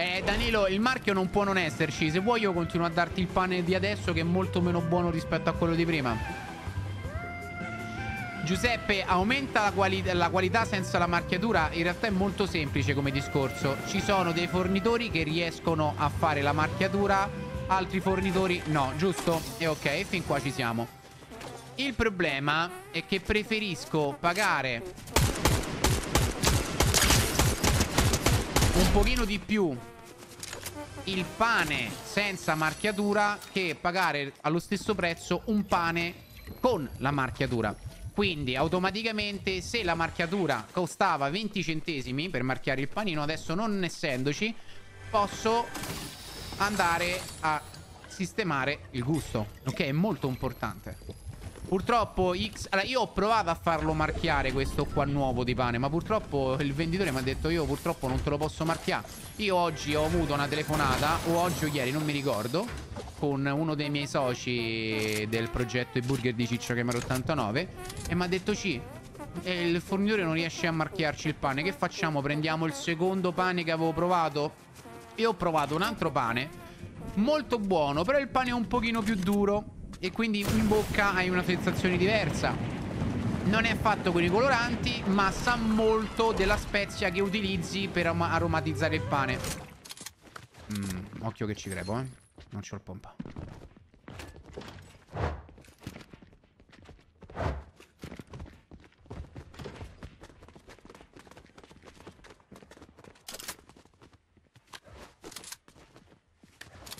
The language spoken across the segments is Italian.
Eh, Danilo, il marchio non può non esserci. Se vuoi io continuo a darti il pane di adesso che è molto meno buono rispetto a quello di prima. Giuseppe, aumenta la, quali la, qualità senza la marchiatura? In realtà è molto semplice come discorso. Ci sono dei fornitori che riescono a fare la marchiatura, altri fornitori no, giusto? E ok, fin qua ci siamo. Il problema è che preferisco pagare un pochino di più il pane senza marchiatura che pagare allo stesso prezzo un pane con la marchiatura. Quindi automaticamente se la marchiatura costava 20 centesimi per marchiare il panino, adesso non essendoci, posso andare a sistemare il gusto. Ok, è molto importante. Purtroppo X... Allora, io ho provato a farlo marchiare questo qua nuovo di pane, ma purtroppo il venditore mi ha detto io purtroppo non te lo posso marchiare. Io oggi ho avuto una telefonata, o oggi o ieri, non mi ricordo, con uno dei miei soci del progetto i burger di Ciccio Camera 89 e mi ha detto sì, il fornitore non riesce a marchiarci il pane, che facciamo? Prendiamo il secondo pane che avevo provato? Io ho provato un altro pane, molto buono, però il pane è un pochino più duro e quindi in bocca hai una sensazione diversa. Non è fatto con i coloranti, ma sa molto della spezia che utilizzi per aromatizzare il pane. Mm, occhio che ci crepo, eh. Non c'ho il pompa.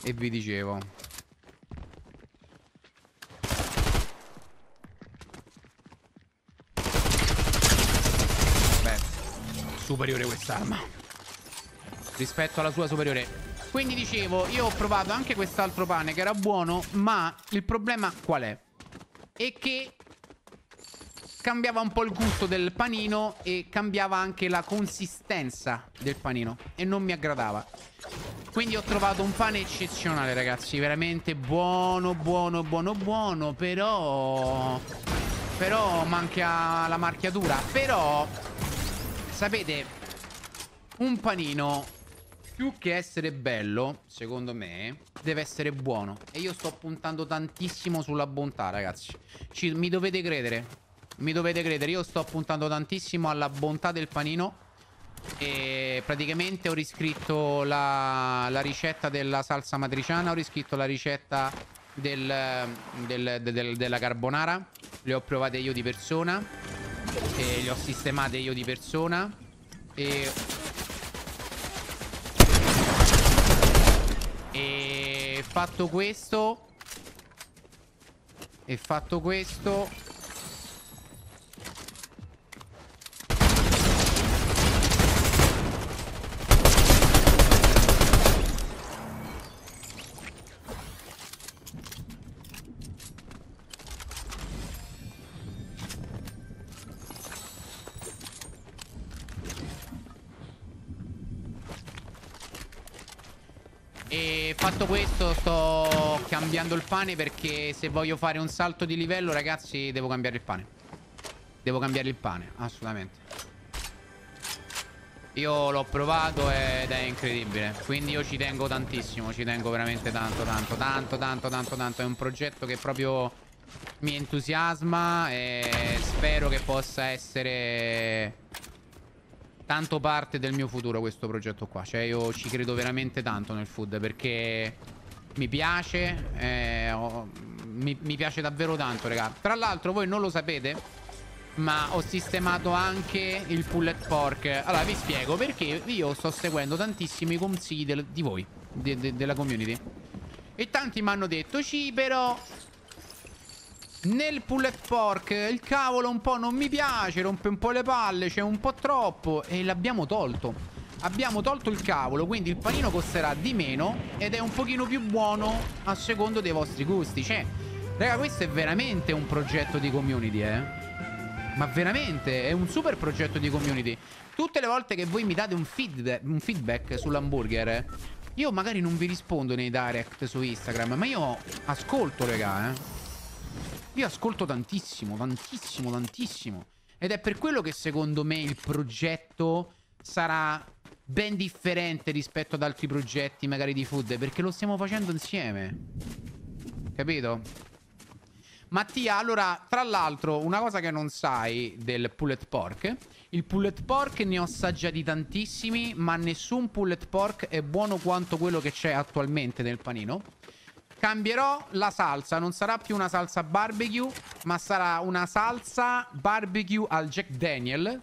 E vi dicevo superiore quest'arma. Rispetto alla sua superiore. Quindi dicevo, io ho provato anche quest'altro pane che era buono Ma il problema qual è? È che cambiava un po' il gusto del panino E cambiava anche la consistenza del panino E non mi aggradava. Quindi ho trovato un pane eccezionale ragazzi Veramente buono, buono, buono, buono Però... Però manca la marchiatura. Però Sapete, un panino, più che essere bello, secondo me, deve essere buono. E io sto puntando tantissimo sulla bontà, ragazzi. Ci, mi dovete credere. Mi dovete credere, io sto puntando tantissimo alla bontà del panino. E praticamente ho riscritto la, la ricetta della salsa matriciana, ho riscritto la ricetta del, del, del, della carbonara. Le ho provate io di persona. E le ho sistemate io di persona. E... E fatto questo... E fatto questo... fatto questo sto cambiando il pane perché se voglio fare un salto di livello ragazzi devo cambiare il pane. Devo cambiare il pane, assolutamente. Io l'ho provato ed è incredibile. Quindi io ci tengo tantissimo, ci tengo veramente tanto, tanto, tanto, tanto, tanto, tanto. È un progetto che proprio mi entusiasma e spero che possa essere tanto parte del mio futuro questo progetto qua. Cioè io ci credo veramente tanto nel food perché mi piace, eh, oh, mi, mi, piace davvero tanto, raga. Tra l'altro voi non lo sapete, ma ho sistemato anche il pullet pork. Allora vi spiego perché io sto seguendo tantissimi consigli del, di voi, de, de, della community. E tanti mi hanno detto, sì però nel pullet pork il cavolo un po' non mi piace, rompe un po' le palle, c'è un po' troppo e l'abbiamo tolto. Abbiamo tolto il cavolo, quindi il panino costerà di meno ed è un pochino più buono a secondo dei vostri gusti. Cioè, raga, questo è veramente un progetto di community, eh. Ma veramente, è un super progetto di community. Tutte le volte che voi mi date un, feed, un feedback sull'hamburger, io magari non vi rispondo nei direct su Instagram, ma io ascolto, raga, eh. Io ascolto tantissimo, tantissimo, tantissimo. Ed è per quello che secondo me il progetto sarà ben differente rispetto ad altri progetti magari di food perché lo stiamo facendo insieme. Capito? Mattia, allora, tra l'altro, una cosa che non sai del pulled pork. Il pulled pork ne ho assaggiati tantissimi, ma nessun pulled pork è buono quanto quello che c'è attualmente nel panino. Cambierò la salsa, non sarà più una salsa barbecue, ma sarà una salsa barbecue al Jack Daniel.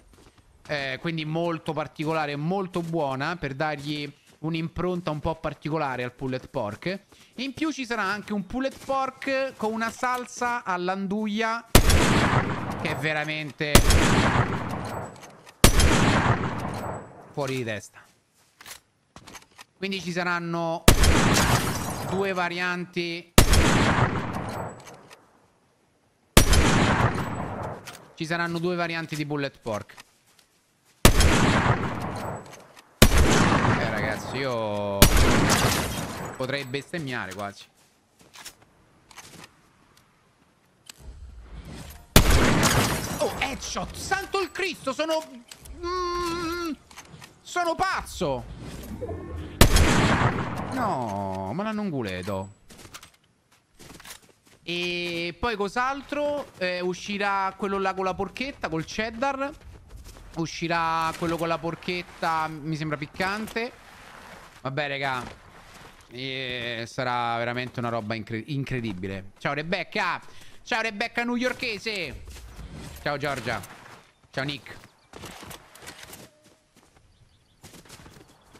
Eh, quindi molto particolare, molto buona per dargli un'impronta un po' particolare al pulled pork. In più ci sarà anche un pulled pork con una salsa all'anduia che è veramente fuori di testa. Quindi ci saranno due varianti. Ci saranno due varianti di bullet pork. Eh ragazzi io Potrei bestemmiare quasi. Oh headshot! Santo il Cristo sono mm, Sono pazzo No, ma l'hanno un guleto. E poi cos'altro? Eh, uscirà quello là con la porchetta, col cheddar. Uscirà quello con la porchetta, mi sembra piccante. Vabbè, raga. E sarà veramente una roba incre incredibile. Ciao Rebecca. Ciao Rebecca newyorkese. Ciao Giorgia. Ciao Nick.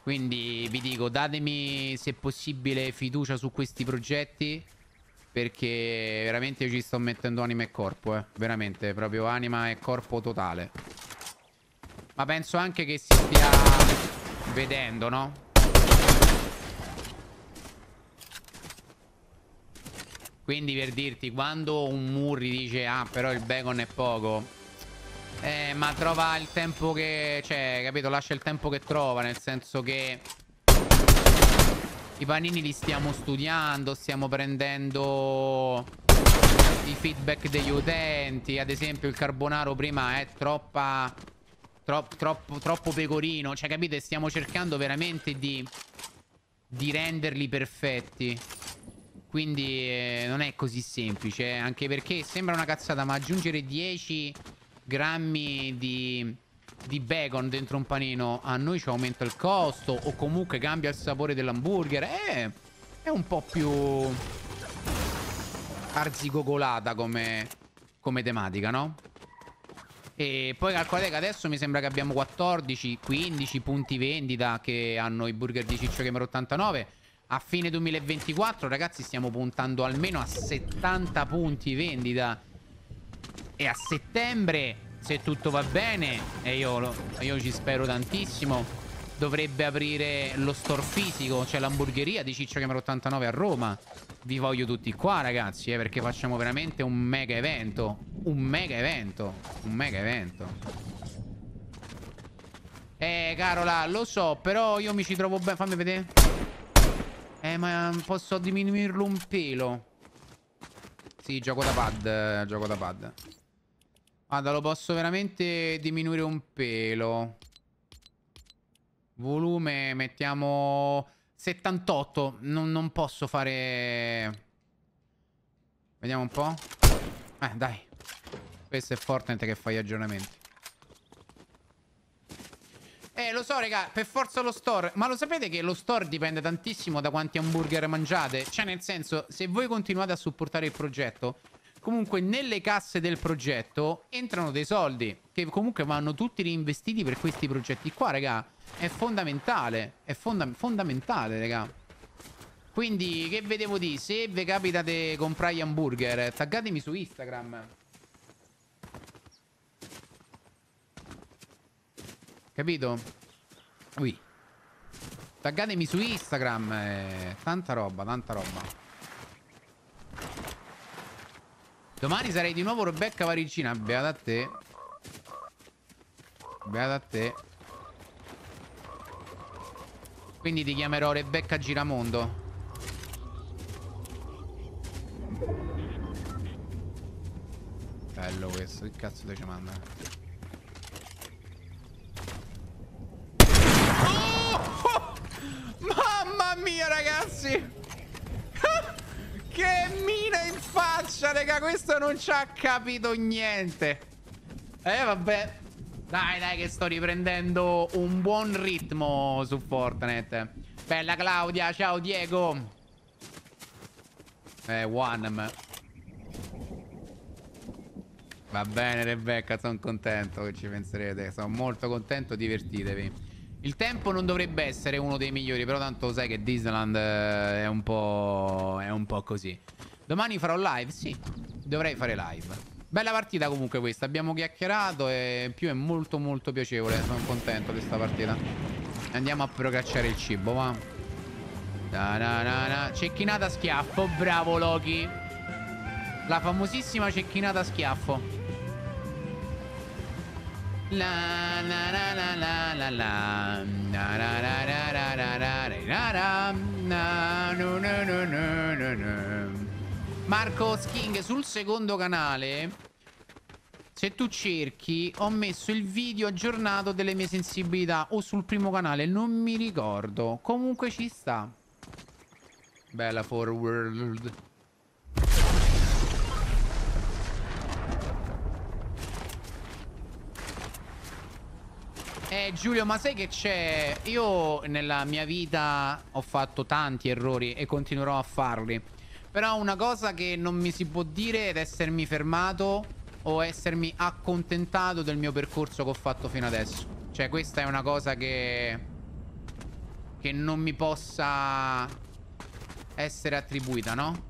Quindi vi dico, datemi se possibile fiducia su questi progetti. Perché veramente io ci sto mettendo anima e corpo, eh. Veramente, proprio anima e corpo totale. Ma penso anche che si stia vedendo, no? Quindi per dirti, quando un Murri dice, ah però il bacon è poco eh, ma trova il tempo che... Cioè, capito? Lascia il tempo che trova, nel senso che... I panini li stiamo studiando, stiamo prendendo i feedback degli utenti. Ad esempio il carbonaro prima è troppa... Troppo, troppo, troppo pecorino. Cioè, capite? Stiamo cercando veramente di... Di renderli perfetti. Quindi eh, non è così semplice. Anche perché sembra una cazzata, ma aggiungere 10 grammi di, di bacon dentro un panino a noi ci aumenta il costo o comunque cambia il sapore dell'hamburger. È, è un po' più arzigogolata come, come tematica, no? E poi calcolate che adesso mi sembra che abbiamo 14, 15 punti vendita che hanno i burger di Ciccio Gamer 89. A fine 2024, ragazzi, stiamo puntando almeno a 70 punti vendita e a settembre, se tutto va bene, e io, io ci spero tantissimo, dovrebbe aprire lo store fisico, cioè l'hamburgeria di Ciccio Camera 89 a Roma. Vi voglio tutti qua, ragazzi, eh, perché facciamo veramente un mega evento. Un mega evento. Un mega evento. Eh, Carola, lo so, però io mi ci trovo bene. Fammi vedere. Eh, ma posso diminuirlo un pelo. Sì, gioco da pad. Gioco da pad. Guarda, lo posso veramente diminuire un pelo. Volume, mettiamo 78. Non, non posso fare... Vediamo un po'. Eh, dai. Questo è Fortnite che fa gli aggiornamenti. Eh, lo so, raga, per forza lo store. Ma lo sapete che lo store dipende tantissimo da quanti hamburger mangiate? Cioè, nel senso, se voi continuate a supportare il progetto, comunque nelle casse del progetto entrano dei soldi che comunque vanno tutti reinvestiti per questi progetti qua, raga. È fondamentale, è fonda fondamentale, raga. Quindi, che vedevo di? Se vi capita di comprare hamburger, taggatemi su Instagram. Capito? Ui. Taggatemi su Instagram. Eh, tanta roba, tanta roba. Domani sarei di nuovo Rebecca Varicina. Beata a te. Beata a te. Quindi ti chiamerò Rebecca Giramondo. Bello questo. Che cazzo ti ci manda? Oh! mia, ragazzi! che mina faccia, raga! Questo non ci ha capito niente. Eh, vabbè. Dai, dai, che sto riprendendo un buon ritmo su Fortnite. Bella Claudia, ciao Diego. Eh, one. Va bene, Rebecca, sono contento che ci penserete. Sono molto contento, divertitevi. Il tempo non dovrebbe essere uno dei migliori, però tanto sai che Disneyland eh, è un po'... è un po' così. Domani farò live? Sì, dovrei fare live. Bella partita comunque questa, abbiamo chiacchierato e in più è molto molto piacevole, sono contento di questa partita. Andiamo a procacciare il cibo, va. Da da da da. Cecchinata schiaffo, bravo Loki. La famosissima cecchinata schiaffo. La la la la la la la la la la la la la la la no no no Marco Sching sul secondo canale se tu cerchi ho messo il video aggiornato delle mie sensibilità o sul primo canale non mi ricordo. Comunque ci sta. Bella forward. Eh Giulio ma sai che c'è? Io nella mia vita ho fatto tanti errori E continuerò a farli però una cosa che non mi si può dire è essermi fermato o essermi accontentato del mio percorso che ho fatto fino adesso. Cioè questa è una cosa che... Che non mi possa essere attribuita, no?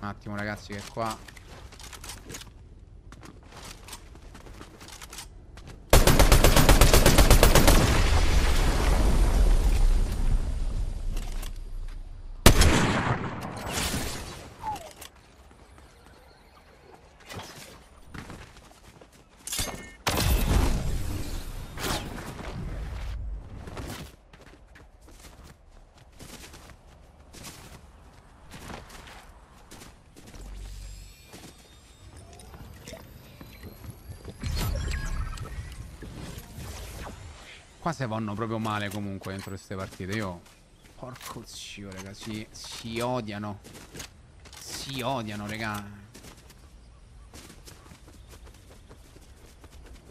Un attimo ragazzi che qua Qua se vanno proprio male comunque dentro queste partite. Io... Porco zio, raga. Si, si odiano. Si odiano, raga.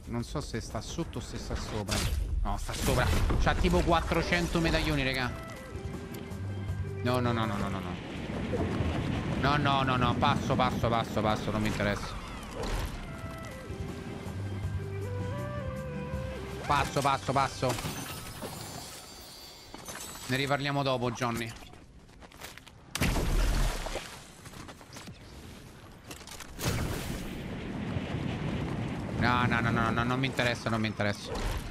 Non so se sta sotto o se sta sopra. No, sta sopra. C'ha tipo 400 medaglioni, raga. No, no, no, no, no, no, no. No, no, no. Passo, passo, passo, passo. Non mi interessa. Passo, passo, passo. Ne riparliamo dopo, Johnny. No, no, no, no, no, non mi interessa, non mi interessa.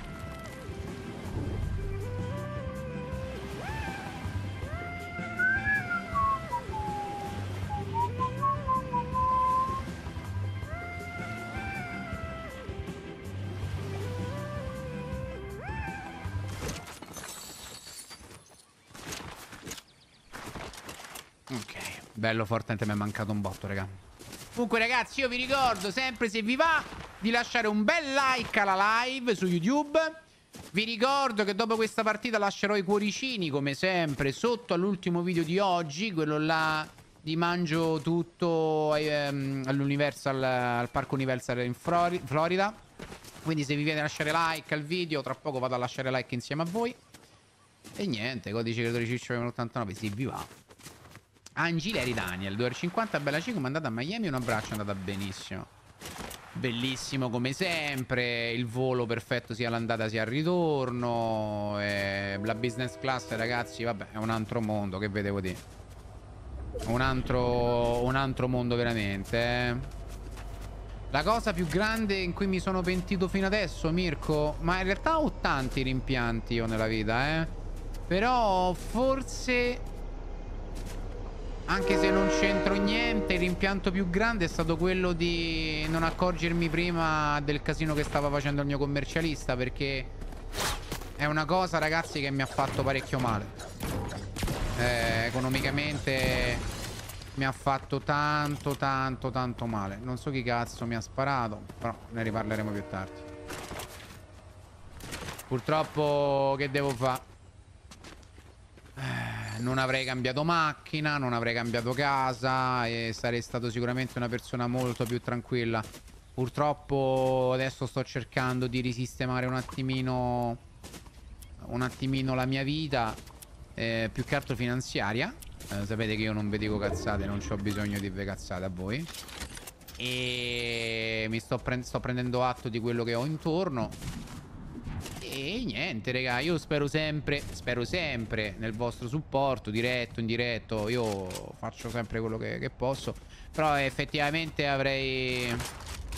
Bello Fortnite mi è mancato un botto, raga. Comunque, ragazzi, io vi ricordo sempre, se vi va, di lasciare un bel like alla live su YouTube. Vi ricordo che dopo questa partita lascerò i cuoricini, come sempre, sotto all'ultimo video di oggi. Quello là di Mangio Tutto ehm, all'Universal, al Parco Universal in Florida. Quindi se vi viene a lasciare like al video, tra poco vado a lasciare like insieme a voi. E niente, codice creatori Ciccio 89, se vi va. Angileri Daniel 2,50 bella cico è andata a Miami un abbraccio è andata benissimo. Bellissimo come sempre Il volo perfetto sia l'andata sia il ritorno e La business class ragazzi vabbè è un altro mondo che vedevo di? Un altro Un altro mondo veramente eh. La cosa più grande in cui mi sono pentito fino adesso Mirko Ma in realtà ho tanti rimpianti io nella vita eh. Però forse anche se non c'entro niente, il rimpianto più grande è stato quello di non accorgermi prima del casino che stava facendo il mio commercialista perché è una cosa, ragazzi, che mi ha fatto parecchio male. Eh, economicamente mi ha fatto tanto, tanto, tanto male. Non so chi cazzo mi ha sparato, però ne riparleremo più tardi. Purtroppo che devo fare? Non avrei cambiato macchina, non avrei cambiato casa e sarei stato sicuramente una persona molto più tranquilla. Purtroppo adesso sto cercando di risistemare un attimino un attimino la mia vita eh, più che altro finanziaria. Eh, sapete che io non vi dico cazzate, non ho bisogno di ve cazzate a voi. E mi sto, pre sto prendendo atto di quello che ho intorno. E niente, raga, io spero sempre, spero sempre nel vostro supporto, diretto, indiretto. Io faccio sempre quello che, che posso. Però effettivamente avrei...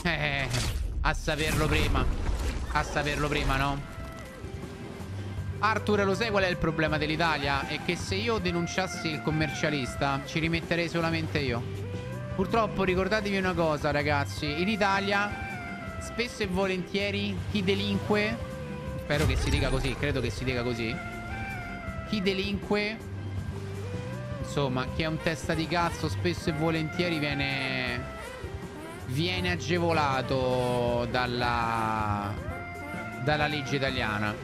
Eh, a saperlo prima. A saperlo prima, no? Arthur, lo sai qual è il problema dell'Italia? È che se io denunciassi il commercialista, ci rimetterei solamente io. Purtroppo ricordatevi una cosa, ragazzi. In Italia, spesso e volentieri, chi delinque... Spero che si dica così, credo che si dica così. Chi delinque... Insomma, chi è un testa di cazzo, spesso e volentieri viene... Viene agevolato dalla... Dalla legge italiana.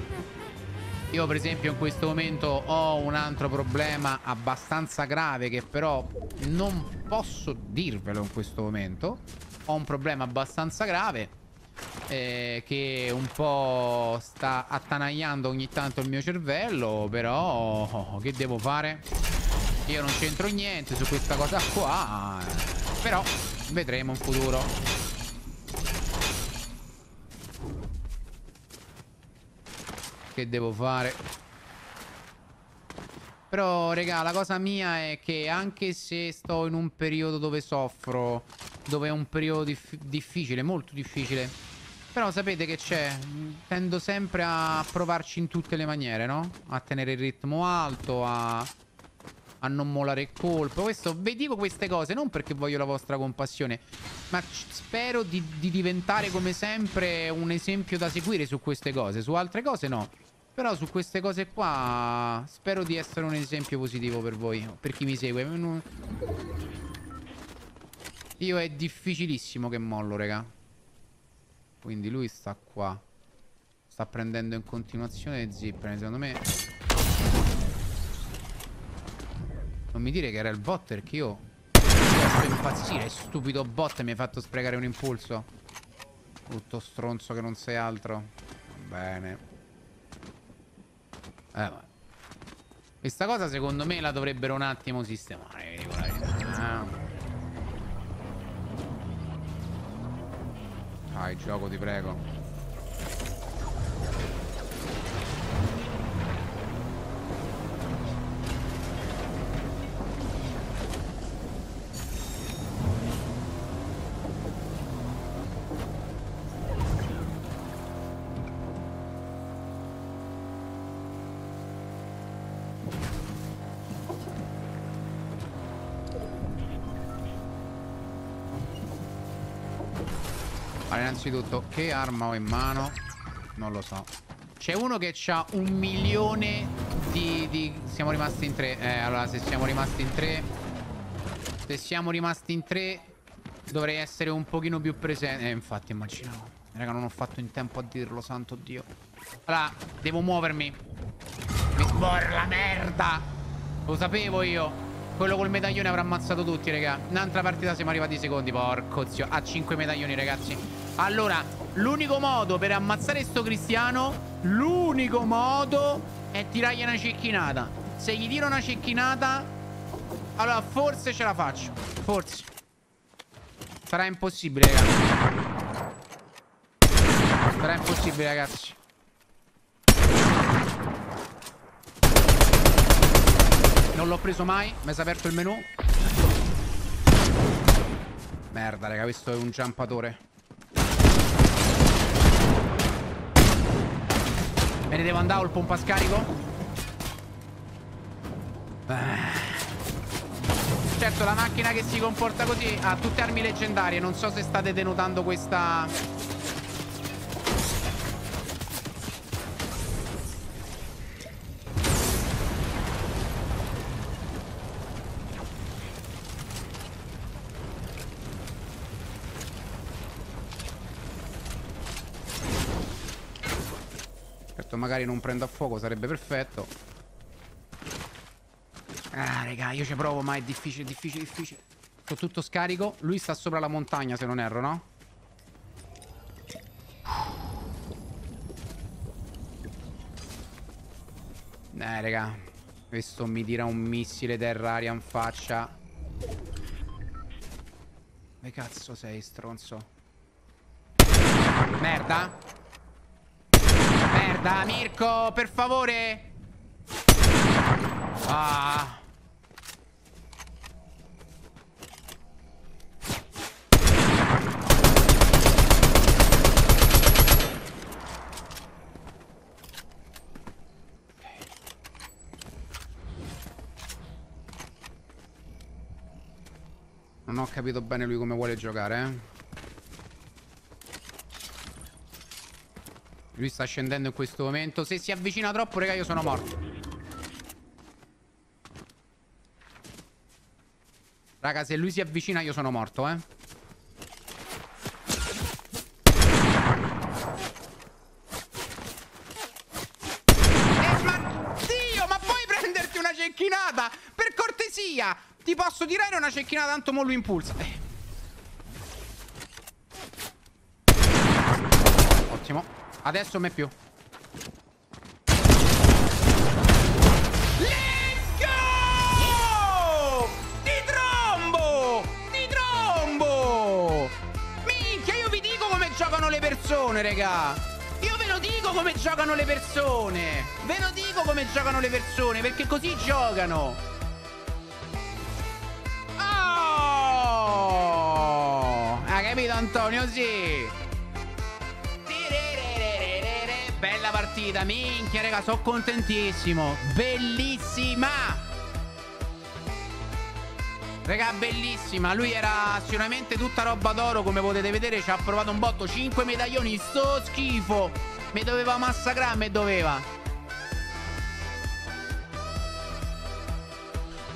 Io per esempio in questo momento ho un altro problema abbastanza grave che però non posso dirvelo in questo momento. Ho un problema abbastanza grave eh, che un po' sta attanagliando ogni tanto il mio cervello, però che devo fare? Io non c'entro niente su questa cosa qua, però vedremo in futuro. Che devo fare? Però, raga, la cosa mia è che anche se sto in un periodo dove soffro, dove è un periodo dif difficile, molto difficile, però sapete che c'è? Tendo sempre a provarci in tutte le maniere, no? A tenere il ritmo alto, a, a non molare il colpo. Questo, vi dico queste cose non perché voglio la vostra compassione, ma spero di, di diventare come sempre un esempio da seguire su queste cose. Su altre cose no. Però su queste cose qua spero di essere un esempio positivo per voi, per chi mi segue. Io è difficilissimo che mollo, raga. Quindi lui sta qua. Sta prendendo in continuazione le zippere, secondo me. Non mi dire che era il bot perché io... Sto impazzire, stupido bot mi hai fatto sprecare un impulso. Brutto stronzo che non sei altro. Bene. Eh, Questa cosa secondo me la dovrebbero un attimo sistemare. La verità. Dai, gioco, ti prego. Innanzitutto che arma ho in mano Non lo so C'è uno che ha un milione di, di... Siamo rimasti in tre Eh allora se siamo rimasti in tre Se siamo rimasti in tre Dovrei essere un pochino più presente Eh infatti immaginavo Raga non ho fatto in tempo a dirlo santo Dio Allora devo muovermi Mi sborra merda Lo sapevo io quello col medaglione avrà ammazzato tutti, raga. Un'altra partita siamo arrivati secondi. Porco zio. A 5 medaglioni, ragazzi. Allora, l'unico modo per ammazzare sto cristiano, l'unico modo è tirargli una cecchinata. Se gli tiro una cecchinata, allora forse ce la faccio. Forse. Sarà impossibile, ragazzi. Sarà impossibile, ragazzi. Non l'ho preso mai. Mi si è aperto il menu. Merda, raga, questo è un giampatore. Me ne devo andare al pompa scarico? Certo, la macchina che si comporta così ha tutte armi leggendarie. Non so se state denotando questa... magari non prendo a fuoco sarebbe perfetto Ah, raga, io ci provo, ma è difficile, difficile, difficile. Sto tutto scarico. Lui sta sopra la montagna, se non erro, no? Eh, raga. Questo mi tira un missile terra-aria in faccia. Dove cazzo sei, stronzo? Merda. Merda, Mirko, per favore. Ah. Non ho capito bene lui come vuole giocare, eh. Lui sta scendendo in questo momento. Se si avvicina troppo, raga, io sono morto. Raga, se lui si avvicina, io sono morto, eh. Eh, Dio, ma puoi prenderti una cecchinata? Per cortesia! Ti posso tirare una cecchinata, tanto mo lui impulsa. Eh. Adesso me più. Let's go! Di trombo! Di trombo! Minchia, io vi dico come giocano le persone, raga. Io ve lo dico come giocano le persone. Ve lo dico come giocano le persone, perché così giocano. Oh! Ha capito Antonio? Sì. Partita, minchia, raga, sono contentissimo. Bellissima. Raga, bellissima. Lui era sicuramente tutta roba d'oro, come potete vedere. Ci ha provato un botto. 5 medaglioni, sto schifo. Mi doveva massacrare, me doveva.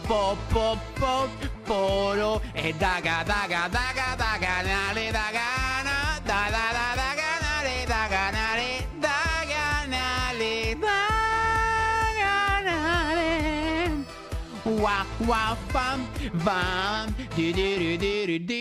Po po po poro e daga daga daga daga nale daga na da da da daga nale daga nale nale wa wa pam pam di di di di di